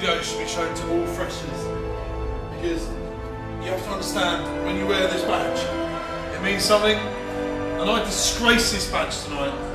video should be shown to all freshers because you have to understand when you wear this badge, it means something. And I disgrace this badge tonight.